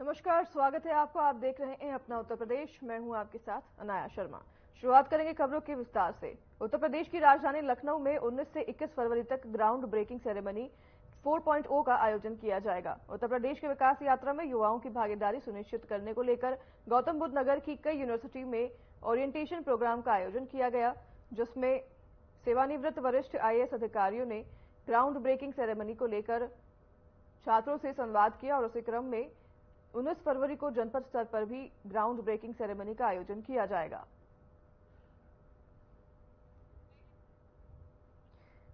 नमस्कार, स्वागत है आपको। आप देख रहे हैं अपना उत्तर प्रदेश। मैं हूँ आपके साथ अनाया शर्मा। शुरुआत करेंगे खबरों के विस्तार से। उत्तर प्रदेश की राजधानी लखनऊ में 19 से 21 फरवरी तक ग्राउंड ब्रेकिंग सेरेमनी 4.0 का आयोजन किया जाएगा। उत्तर प्रदेश की विकास यात्रा में युवाओं की भागीदारी सुनिश्चित करने को लेकर गौतम बुद्ध नगर की कई यूनिवर्सिटी में ओरिएंटेशन प्रोग्राम का आयोजन किया गया, जिसमें सेवानिवृत्त वरिष्ठ आईएएस अधिकारियों ने ग्राउंड ब्रेकिंग सेरेमनी को लेकर छात्रों से संवाद किया और उसी क्रम में 19 फरवरी को जनपद स्तर पर भी ग्राउंड ब्रेकिंग सेरेमनी का आयोजन किया जाएगा।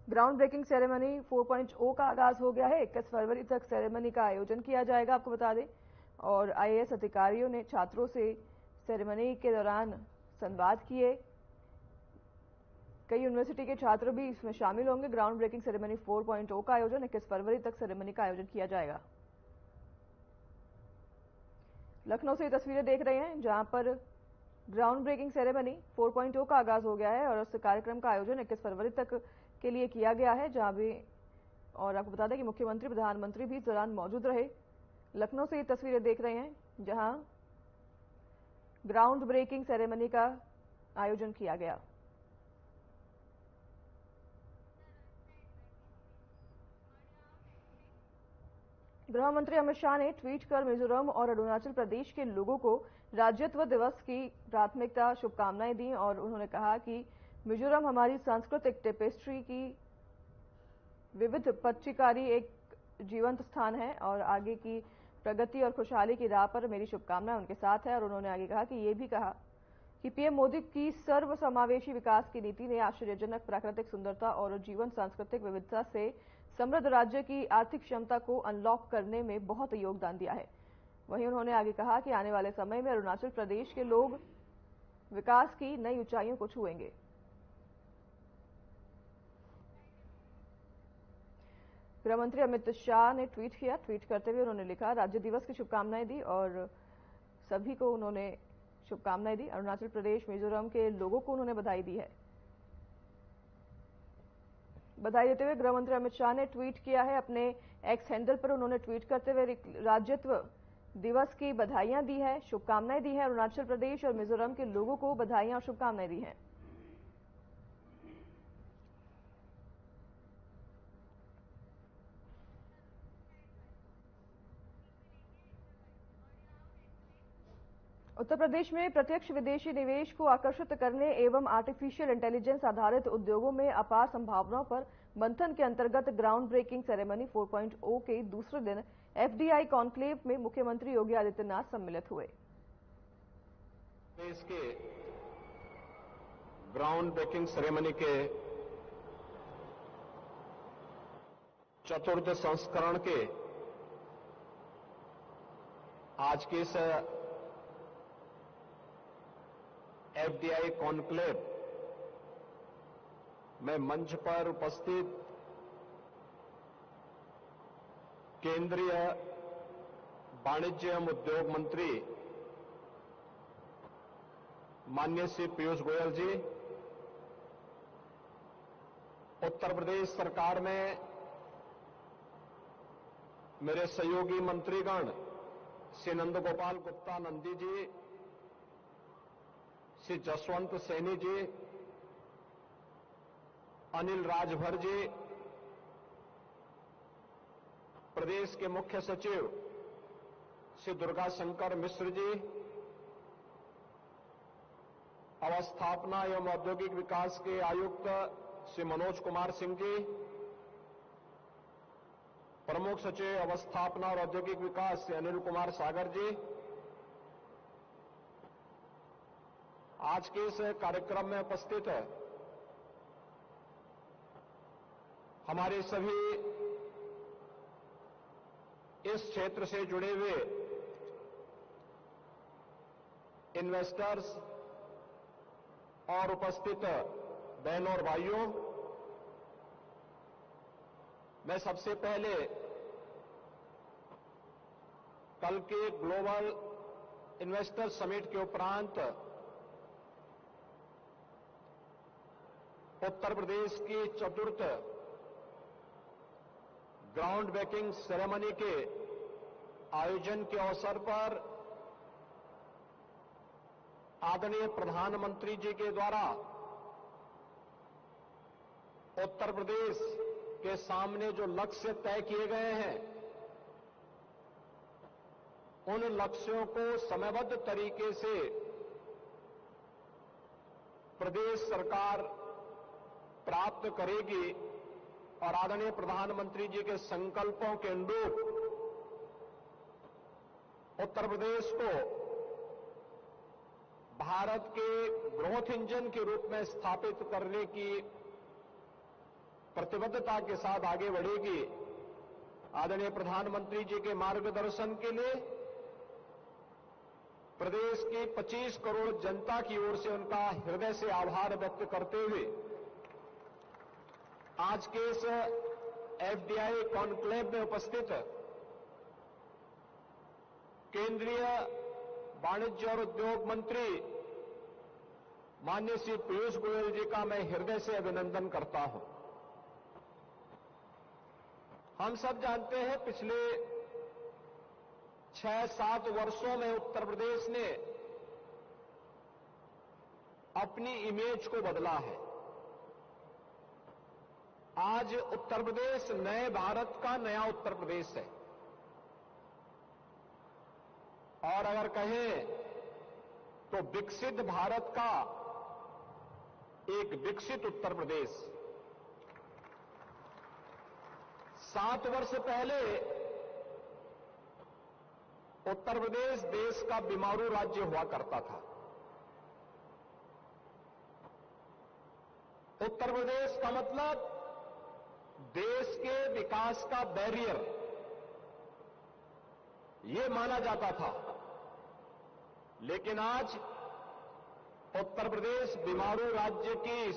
ग्राउंड ब्रेकिंग सेरेमनी 4.0 का आगाज़ हो गया है। 21 फरवरी तक सेरेमनी का आयोजन किया जाएगा, आपको बता दें। और आईएएस अधिकारियों ने छात्रों से सेरेमनी के दौरान संवाद किए। कई यूनिवर्सिटी के छात्र भी इसमें शामिल होंगे। ग्राउंड ब्रेकिंग सेरेमनी 4.0 का आयोजन इक्कीस फरवरी तक सेरेमनी का आयोजन किया जाएगा। लखनऊ से ये तस्वीरें देख रहे हैं, जहाँ पर ग्राउंड ब्रेकिंग सेरेमनी 4.0 का आगाज़ हो गया है और उस कार्यक्रम का आयोजन 21 फरवरी तक के लिए किया गया है, जहाँ भी, और आपको बता दें कि मुख्यमंत्री, प्रधानमंत्री भी इस दौरान मौजूद रहे। लखनऊ से ये तस्वीरें देख रहे हैं, जहाँ ग्राउंड ब्रेकिंग सेरेमनी का आयोजन किया गया। गृह मंत्री अमित शाह ने ट्वीट कर मिजोरम और अरुणाचल प्रदेश के लोगों को राज्यत्व दिवस की प्राथमिकता शुभकामनाएँ दी और उन्होंने कहा कि मिजोरम हमारी सांस्कृतिक टेपेस्ट्री की विविध पच्चीकारी एक जीवंत स्थान है और आगे की प्रगति और खुशहाली की राह पर मेरी शुभकामनाएँ उनके साथ है और उन्होंने आगे कहा कि ये भी कहा कि पीएम मोदी की सर्व समावेशी विकास की नीति ने आश्चर्यजनक प्राकृतिक सुंदरता और जीवन सांस्कृतिक विविधता से समृद्ध राज्य की आर्थिक क्षमता को अनलॉक करने में बहुत योगदान दिया है। वहीं उन्होंने आगे कहा कि आने वाले समय में अरुणाचल प्रदेश के लोग विकास की नई ऊंचाइयों को छुएँगे। गृहमंत्री अमित शाह ने ट्वीट किया। ट्वीट करते हुए उन्होंने लिखा, राज्य दिवस की शुभकामनाएँ दी और सभी को उन्होंने शुभकामनाएँ दी। अरुणाचल प्रदेश, मिजोरम के लोगों को उन्होंने बधाई दी है। बधाई देते हुए गृहमंत्री अमित शाह ने ट्वीट किया है। अपने एक्स हैंडल पर उन्होंने ट्वीट करते हुए राज्यत्व दिवस की बधाइयाँ दी है, शुभकामनाएँ दी है। अरुणाचल प्रदेश और मिजोरम के लोगों को बधाइयाँ और शुभकामनाएँ दी हैं। उत्तर प्रदेश में प्रत्यक्ष विदेशी निवेश को आकर्षित करने एवं आर्टिफिशियल इंटेलिजेंस आधारित उद्योगों में अपार संभावनाओं पर मंथन के अंतर्गत ग्राउंड ब्रेकिंग सेरेमनी 4.0 के दूसरे दिन एफडीआई कॉन्क्लेव में मुख्यमंत्री योगी आदित्यनाथ सम्मिलित हुए। देश के ग्राउंड ब्रेकिंग सेरेमनी के चतुर्थ संस्करण के आज के इस एफडीआई कॉन्क्लेव में मंच पर उपस्थित केंद्रीय वाणिज्य एवं उद्योग मंत्री माननीय श्री पीयूष गोयल जी, उत्तर प्रदेश सरकार में मेरे सहयोगी मंत्रीगण श्री नंद गोपाल गुप्ता नंदी जी श्री जसवंत सैनी जी, अनिल राजभर जी, प्रदेश के मुख्य सचिव श्री दुर्गा शंकर मिश्र जी, अवस्थापना एवं औद्योगिक विकास के आयुक्त श्री मनोज कुमार सिंह जी, प्रमुख सचिव अवस्थापना और औद्योगिक विकास श्री अनिल कुमार सागर जी आज के इस कार्यक्रम में उपस्थित है। हमारे सभी इस क्षेत्र से जुड़े हुए इन्वेस्टर्स और उपस्थित बहनों और भाइयों, मैं सबसे पहले कल के ग्लोबल इन्वेस्टर समिट के उपरांत उत्तर प्रदेश की चतुर्थ ग्राउंड ब्रेकिंग सेरेमनी के आयोजन के अवसर पर आदरणीय प्रधानमंत्री जी के द्वारा उत्तर प्रदेश के सामने जो लक्ष्य तय किए गए हैं, उन लक्ष्यों को समयबद्ध तरीके से प्रदेश सरकार प्राप्त करेगी। और आदरणीय प्रधानमंत्री जी के संकल्पों के अनुरूप उत्तर प्रदेश को भारत के ग्रोथ इंजन के रूप में स्थापित करने की प्रतिबद्धता के साथ आगे बढ़ेगी। आदरणीय प्रधानमंत्री जी के मार्गदर्शन के लिए प्रदेश की 25 करोड़ जनता की ओर से उनका हृदय से आभार व्यक्त करते हुए आज के इस एफडीआई कॉन्क्लेव में उपस्थित केंद्रीय वाणिज्य और उद्योग मंत्री माननीय श्री पीयूष गोयल जी का मैं हृदय से अभिनंदन करता हूँ। हम सब जानते हैं पिछले छह सात वर्षों में उत्तर प्रदेश ने अपनी इमेज को बदला है। आज उत्तर प्रदेश नए भारत का नया उत्तर प्रदेश है। और अगर कहें तो विकसित भारत का एक विकसित उत्तर प्रदेश। सात वर्ष पहले उत्तर प्रदेश देश का बीमारू राज्य हुआ करता था। उत्तर प्रदेश का मतलब देश के विकास का बैरियर। ये माना जाता था। लेकिन आज उत्तर प्रदेश बीमारू राज्य की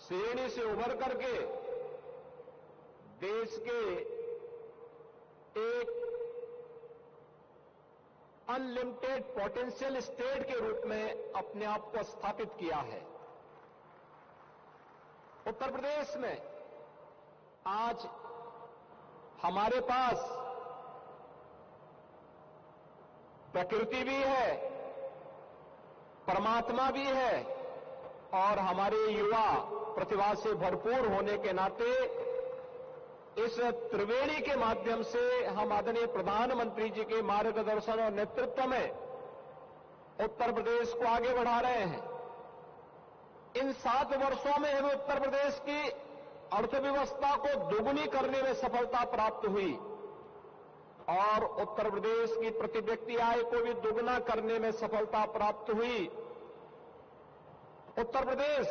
श्रेणी से उभर करके देश के एक अनलिमिटेड पोटेंशियल स्टेट के रूप में अपने आप को स्थापित किया है। उत्तर प्रदेश में आज हमारे पास प्रकृति भी है, परमात्मा भी है, और हमारे युवा प्रतिभा से भरपूर होने के नाते इस त्रिवेणी के माध्यम से हम आदरणीय प्रधानमंत्री जी के मार्गदर्शन और नेतृत्व में उत्तर प्रदेश को आगे बढ़ा रहे हैं। इन सात वर्षों में हमें उत्तर प्रदेश की अर्थव्यवस्था को दोगुनी करने में सफलता प्राप्त हुई। और उत्तर प्रदेश की प्रति व्यक्ति आय को भी दुगना करने में सफलता प्राप्त हुई। उत्तर प्रदेश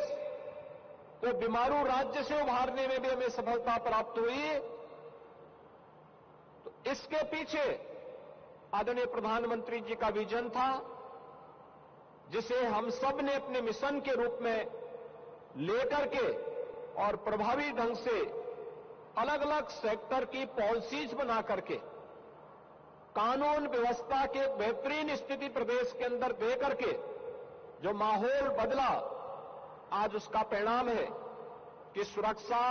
को बीमारू राज्य से उभारने में भी हमें सफलता प्राप्त हुई। तो इसके पीछे आदरणीय प्रधानमंत्री जी का विजन था, जिसे हम सबने अपने मिशन के रूप में लेकर के और प्रभावी ढंग से अलग अलग सेक्टर की पॉलिसीज़ बना करके, कानून व्यवस्था के बेहतरीन स्थिति प्रदेश के अंदर दे करके जो माहौल बदला, आज उसका परिणाम है कि सुरक्षा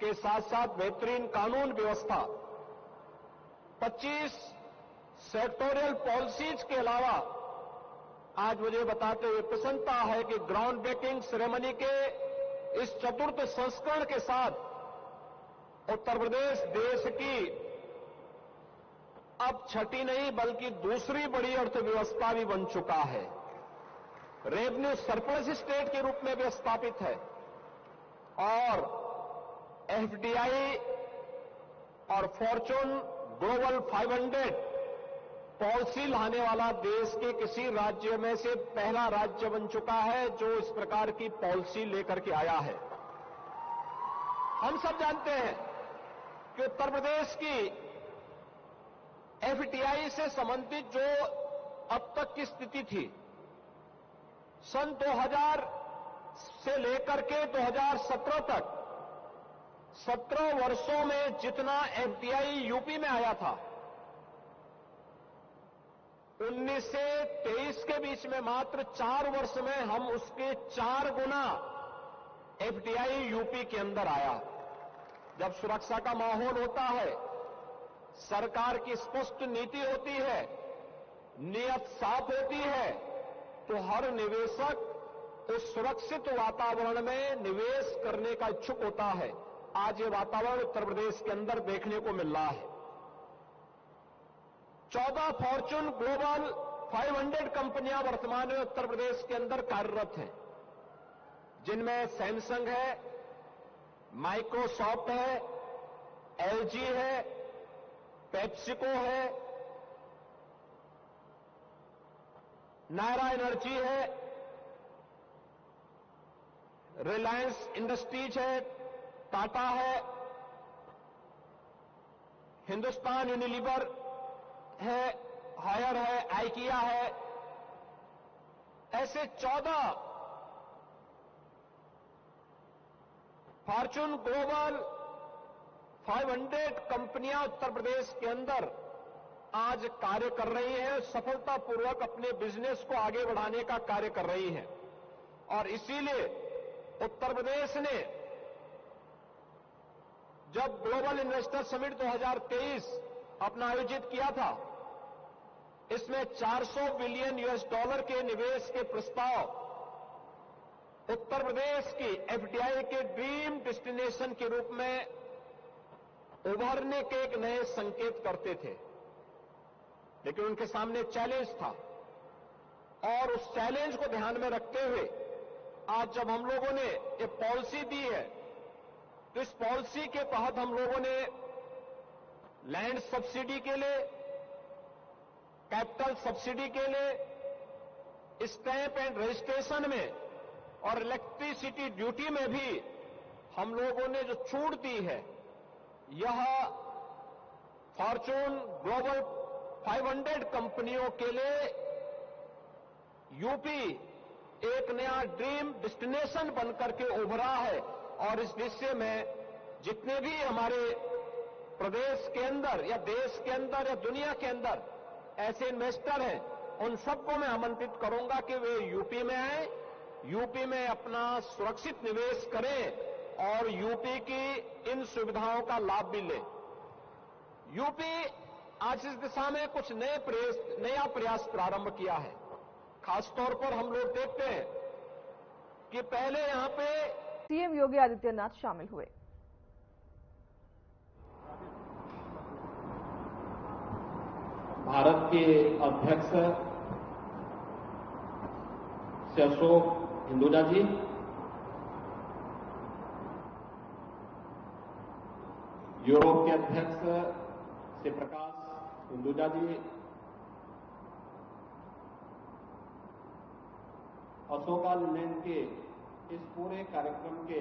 के साथ साथ बेहतरीन कानून व्यवस्था 25 सेक्टोरियल पॉलिसीज़ के अलावा, आज मुझे बताते हुए प्रसन्नता है कि ग्राउंड ब्रेकिंग सेरेमनी के इस चतुर्थ संस्करण के साथ उत्तर प्रदेश देश की अब छठी नहीं, बल्कि दूसरी बड़ी अर्थव्यवस्था भी बन चुका है। रेवेन्यू सरप्लस स्टेट के रूप में भी स्थापित है। और एफडीआई और फॉर्चून ग्लोबल 500 पॉलिसी लाने वाला देश के किसी राज्य में से पहला राज्य बन चुका है, जो इस प्रकार की पॉलिसी लेकर के आया है। हम सब जानते हैं कि उत्तर प्रदेश की एफटीआई से संबंधित जो अब तक की स्थिति थी, सन 2000 से लेकर के 2017 तक 17 वर्षों में जितना एफटीआई यूपी में आया था 19 से 23 के बीच में मात्र चार वर्ष में हम उसके चार गुना एफडीआई यूपी के अंदर आया। जब सुरक्षा का माहौल होता है, सरकार की स्पष्ट नीति होती है, नियत साफ़ होती है तो हर निवेशक उस सुरक्षित वातावरण में निवेश करने का इच्छुक होता है। आज ये वातावरण उत्तर प्रदेश के अंदर देखने को मिल रहा है। चौदह फॉर्चून ग्लोबल 500 कंपनियाँ वर्तमान में उत्तर प्रदेश के अंदर कार्यरत हैं। जिनमें सैमसंग है, माइक्रोसॉफ्ट है, एलजी है, पेप्सिको है, नायरा एनर्जी है, रिलायंस इंडस्ट्रीज़ है, टाटा है, हिंदुस्तान यूनिलीवर है, हायर है आइकिया है। ऐसे चौदह फॉर्चून ग्लोबल 500 कंपनियाँ उत्तर प्रदेश के अंदर आज कार्य कर रही हैं, सफलतापूर्वक अपने बिज़नेस को आगे बढ़ाने का कार्य कर रही हैं। और इसीलिए उत्तर प्रदेश ने जब ग्लोबल इन्वेस्टर समिट 2023 अपना आयोजित किया था इसमें 400 बिलियन यूएस डॉलर के निवेश के प्रस्ताव, उत्तर प्रदेश की एफडीआई के ड्रीम डेस्टिनेशन के रूप में उभरने के एक नए संकेत करते थे। लेकिन उनके सामने चैलेंज था और उस चैलेंज को ध्यान में रखते हुए आज जब हम लोगों ने ये पॉलिसी दी है तो इस पॉलिसी के तहत हम लोगों ने लैंड सब्सिडी के लिए कैपिटल सब्सिडी के लिए स्टैंप एंड रजिस्ट्रेशन में और इलेक्ट्रिसिटी ड्यूटी में भी हम लोगों ने जो छूट दी है, यह फॉर्चून ग्लोबल 500 कंपनियों के लिए यूपी एक नया ड्रीम डेस्टिनेशन बनकर के उभरा है। और इस विषय में जितने भी हमारे प्रदेश के अंदर या देश के अंदर या दुनिया के अंदर ऐसे इन्वेस्टर हैं, उन सबको मैं आमंत्रित करूँगा कि वे यूपी में आए, यूपी में अपना सुरक्षित निवेश करें और यूपी की इन सुविधाओं का लाभ भी लें। यूपी आज इस दिशा में कुछ नए प्रयास, नया प्रयास प्रारंभ किया है। खासतौर पर हम लोग देखते हैं कि पहले यहाँ पे सीएम योगी आदित्यनाथ शामिल हुए। भारत के अध्यक्ष श्री अशोक हिंदुजा जी, यूरोप के अध्यक्ष श्री प्रकाश हिंदुजा जी, अशोका लैंड के इस पूरे कार्यक्रम के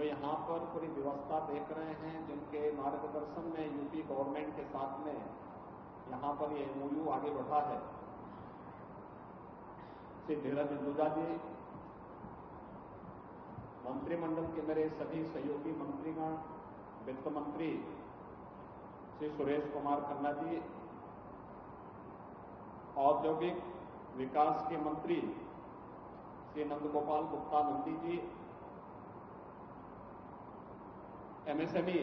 जो यहाँ पर पूरी व्यवस्था देख रहे हैं, जिनके मार्गदर्शन में यूपी गवर्नमेंट के साथ में यहाँ पर ये एमओयू आगे बढ़ा है। श्री धीरज हिंदुजा जी, मंत्रिमंडल के मेरे सभी सहयोगी मंत्रीगण, वित्त मंत्री श्री सुरेश कुमार खन्ना जी, औद्योगिक विकास के मंत्री श्री नंदगोपाल गुप्ता नंदी जी एमएसएमई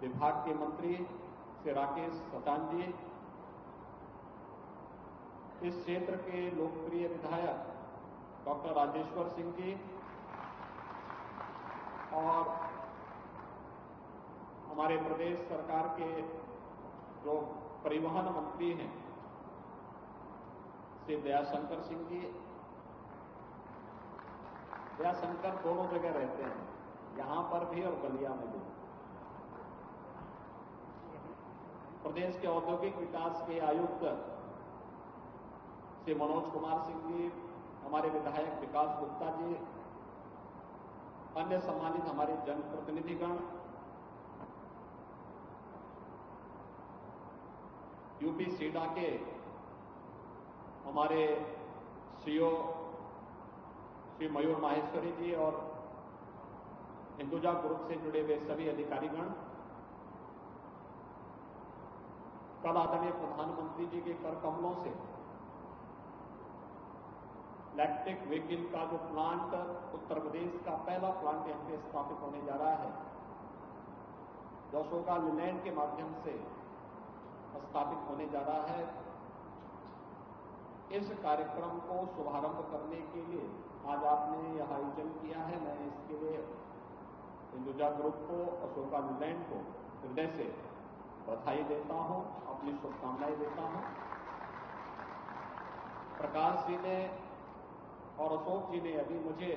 विभाग के मंत्री श्री राकेश सचान जी इस क्षेत्र के लोकप्रिय विधायक डॉक्टर राजेश्वर सिंह जी और हमारे प्रदेश सरकार के जो परिवहन मंत्री हैं, श्री दयाशंकर सिंह जी। दयाशंकर दोनों जगह रहते हैं। यहाँ पर भी और बलिया में भी। प्रदेश के औद्योगिक विकास के आयुक्त श्री मनोज कुमार सिंह जी, हमारे विधायक विकास गुप्ता जी, अन्य सम्मानित हमारे जनप्रतिनिधिगण, यूपी सीडा के हमारे सीओ श्री मयूर माहेश्वरी जी और हिंदुजा ग्रुप से जुड़े हुए सभी अधिकारीगण, कल आदरणीय प्रधानमंत्री जी के कर कमलों से इलेक्ट्रिक व्हीकल का जो प्लांट उत्तर प्रदेश का पहला प्लांट यहाँ पे स्थापित होने जा रहा है जो अशोका लिलैंड के माध्यम से स्थापित होने जा रहा है। इस कार्यक्रम को शुभारंभ करने के लिए आज आपने यह आयोजन किया है। मैं इसके लिए हिंदुजा ग्रुप को अशोका लिलैंड को हृदय से बधाई देता हूँ, अपनी शुभकामनाएँ देता हूँ। प्रकाश जी ने और अशोक जी ने अभी मुझे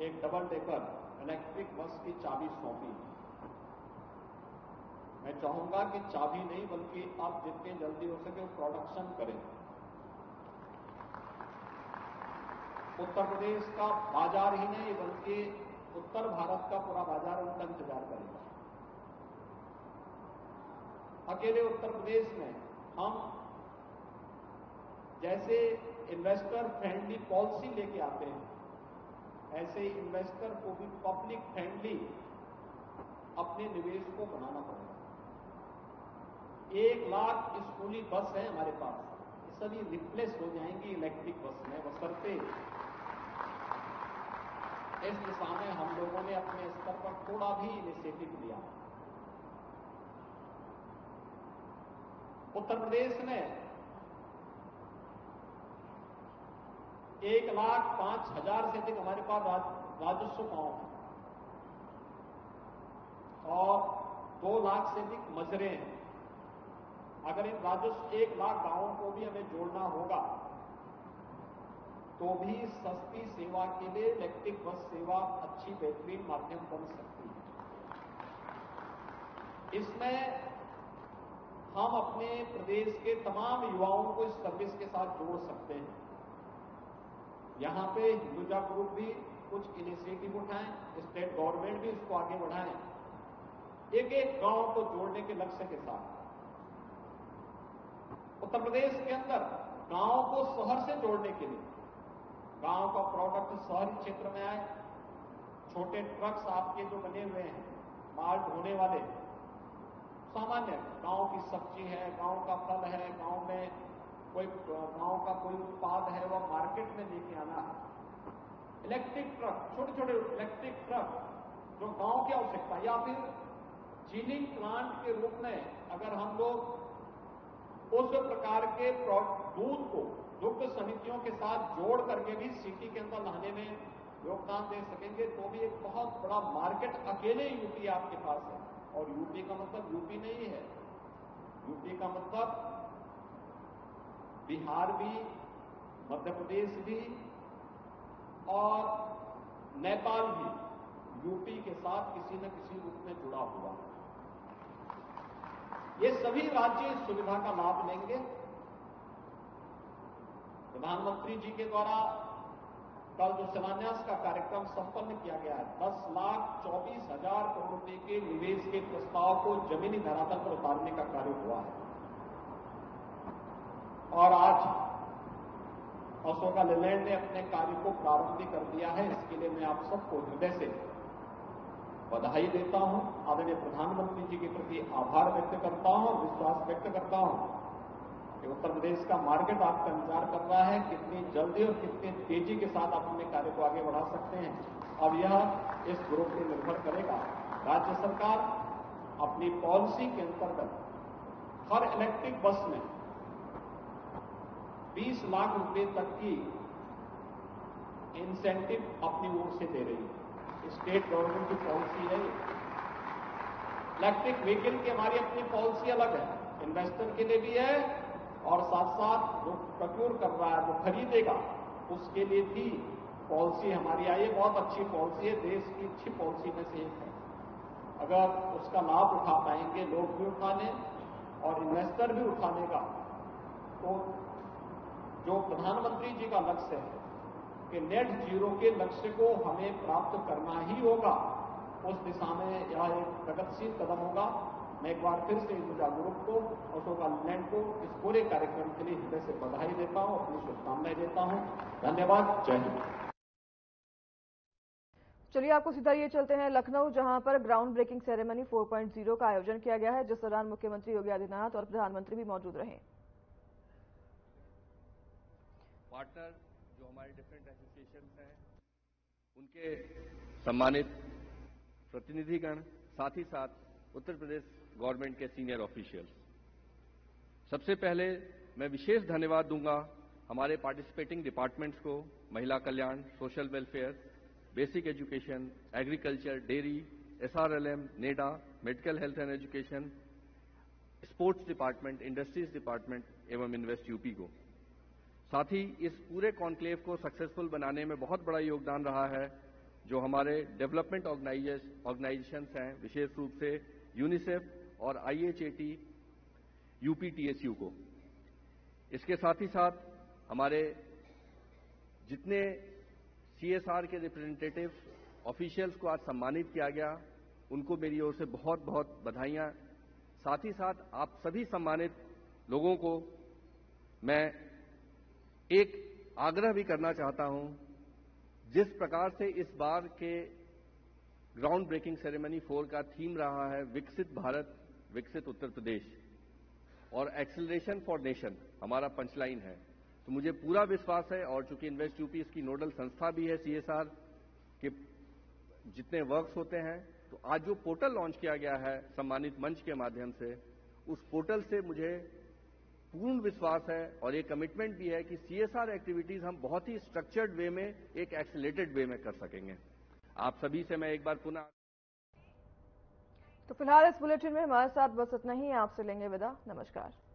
एक डबल डेकर, इलेक्ट्रिक बस की चाबी सौंपी। मैं चाहूँगा कि चाबी नहीं, बल्कि आप जितने जल्दी हो सके प्रोडक्शन करें। उत्तर प्रदेश का बाज़ार ही नहीं, बल्कि उत्तर भारत का पूरा बाज़ार उनका इंतज़ार करेगा। अकेले उत्तर प्रदेश में हम जैसे इन्वेस्टर फ्रेंडली पॉलिसी लेके आते हैं, ऐसे ही इन्वेस्टर को भी पब्लिक फ्रेंडली अपने निवेश को बनाना पड़ेगा। एक लाख स्कूली बस है हमारे पास सभी रिप्लेस हो जाएँगी इलेक्ट्रिक बस में बसरते इस दिशा में हम लोगों ने अपने स्तर पर थोड़ा भी इनिशिएटिव लिया। उत्तर प्रदेश में एक लाख पाँच हज़ार से अधिक हमारे पास राजस्व गाँव है। और दो लाख से अधिक मजरे हैं। अगर इन राजस्व एक लाख गाँवों को भी हमें जोड़ना होगा तो भी सस्ती सेवा के लिए इलेक्ट्रिक बस सेवा अच्छी बेहतरीन माध्यम बन सकती है। इसमें हम अपने प्रदेश के तमाम युवाओं को इस सर्विस के साथ जोड़ सकते हैं। यहाँ पे हिंदुजा ग्रुप भी कुछ इनिशिएटिव उठाएँ स्टेट गवर्नमेंट भी इसको आगे बढ़ाएँ। एक एक गाँव को जोड़ने के लक्ष्य के साथ। उत्तर प्रदेश के अंदर गाँव को शहर से जोड़ने के लिए गाँव का प्रोडक्ट शहरी क्षेत्र में आए, छोटे ट्रक्स आपके जो बने हुए हैं, माल ढोने वाले, सामान्य गाँव की सब्ज़ी है, गाँव का फल है, गाँव में कोई, गाँव का कोई उत्पाद है, वह मार्केट में लेके आना है। इलेक्ट्रिक ट्रक छोटे छोटे इलेक्ट्रिक ट्रक जो गाँव की आवश्यकता, या फिर चीलिंग प्लांट के रूप में, अगर हम लोग उस प्रकार के दूध को दुग्ध समितियों के साथ जोड़ करके भी सिटी के अंदर लाने में योगदान दे सकेंगे तो भी एक बहुत बड़ा मार्केट अकेले यूपी आपके पास है। और यूपी का मतलब यूपी नहीं है। यूपी का मतलब बिहार भी, मध्य प्रदेश भी और नेपाल भी यूपी के साथ किसी न किसी रूप में जुड़ा हुआ है। ये सभी राज्य इस सुविधा का लाभ लेंगे। प्रधानमंत्री जी के द्वारा कल जो शिलान्यास का कार्यक्रम संपन्न किया गया है, दस लाख चौबीस हज़ार करोड़ रुपए के निवेश के प्रस्ताव को जमीनी धरातल पर उतारने का कार्य हुआ है। और आज अशोका लेलैंड ने अपने कार्य को प्रारंभ भी कर दिया है। इसके लिए मैं आप सबको हृदय से बधाई देता हूँ। आदरणीय प्रधानमंत्री जी के प्रति आभार व्यक्त करता हूँ विश्वास व्यक्त करता हूँ कि उत्तर प्रदेश का मार्केट आपका इंतज़ार कर रहा है, कितनी जल्दी और कितनी तेज़ी के साथ आप अपने कार्य को आगे बढ़ा सकते हैं। अब यह इस ग्रुप पर निर्भर करेगा। राज्य सरकार अपनी पॉलिसी के अंतर्गत हर इलेक्ट्रिक बस में 20 लाख रुपए तक की इंसेंटिव अपनी ओर से दे रही है। स्टेट गवर्नमेंट की पॉलिसी है इलेक्ट्रिक व्हीकल की हमारी अपनी पॉलिसी अलग है। इन्वेस्टर के लिए भी है और साथ साथ जो प्रक्योर कर रहा है, जो खरीदेगा, उसके लिए भी पॉलिसी हमारी आई है, बहुत अच्छी पॉलिसी है, देश की अच्छी पॉलिसी में से एक है। अगर उसका लाभ उठा पाएँगे, लोग भी उठाने और इन्वेस्टर भी उठा लेगा तो जो प्रधानमंत्री जी का लक्ष्य है कि नेट ज़ीरो के लक्ष्य को हमें प्राप्त करना ही होगा, उस दिशा में यह एक प्रगतिशील कदम होगा। मैं एक बार फिर से इंदुजा ग्रुप को अशोका लैंड को इस पूरे कार्यक्रम के लिए हृदय से बधाई देता हूँ अपनी शुभकामनाएँ देता हूँ। धन्यवाद। जय हिंद। चलिए आपको सीधा ये चलते हैं लखनऊ जहाँ पर ग्राउंड ब्रेकिंग सेरेमनी 4.0 का आयोजन किया गया है जिस दौरान मुख्यमंत्री योगी आदित्यनाथ और प्रधानमंत्री भी मौजूद रहे। पार्टनर जो हमारे डिफरेंट एसोसिएशन हैं उनके सम्मानित प्रतिनिधिगण साथ ही साथ उत्तर प्रदेश गवर्नमेंट के सीनियर ऑफिशियल्स। सबसे पहले मैं विशेष धन्यवाद दूँगा हमारे पार्टिसिपेटिंग डिपार्टमेंट्स को, महिला कल्याण, social welfare, basic education, agriculture, dairy, SRLM, NEDA, medical health and education, sports department, industries department एवं इन्वेस्ट यूपी को। साथ ही इस पूरे कॉन्क्लेव को सक्सेसफुल बनाने में बहुत बड़ा योगदान रहा है, जो हमारे डेवलपमेंट ऑर्गेनाइजेशन हैं, विशेष रूप से यूनिसेफ और आईएचएटी यूपीटीएसयू को। इसके साथ ही साथ हमारे जितने सीएसआर के रिप्रेजेंटेटिव ऑफिशियल्स को आज सम्मानित किया गया, उनको मेरी ओर से बहुत बहुत बधाइयाँ। साथ ही साथ आप सभी सम्मानित लोगों को मैं एक आग्रह भी करना चाहता हूँ, जिस प्रकार से इस बार के ग्राउंड ब्रेकिंग सेरेमनी फोर का थीम रहा है, विकसित भारत विकसित उत्तर प्रदेश और एक्सिलरेशन फॉर नेशन हमारा पंचलाइन है। तो मुझे पूरा विश्वास है और चूँकि इन्वेस्ट यूपी इसकी नोडल संस्था भी है सीएसआर के जितने वर्क्स होते हैं तो आज जो पोर्टल लॉन्च किया गया है सम्मानित मंच के माध्यम से, उस पोर्टल से मुझे पूर्ण विश्वास है और ये कमिटमेंट भी है कि सीएसआर एक्टिविटीज़ हम बहुत ही स्ट्रक्चर्ड वे में, एक एक्सीलेटेड वे में कर सकेंगे। आप सभी से मैं एक बार पुनः तो फ़िलहाल इस बुलेटिन में हमारे साथ बस इतना ही। आपसे लेंगे विदा। नमस्कार।